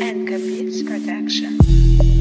Engabeats Production.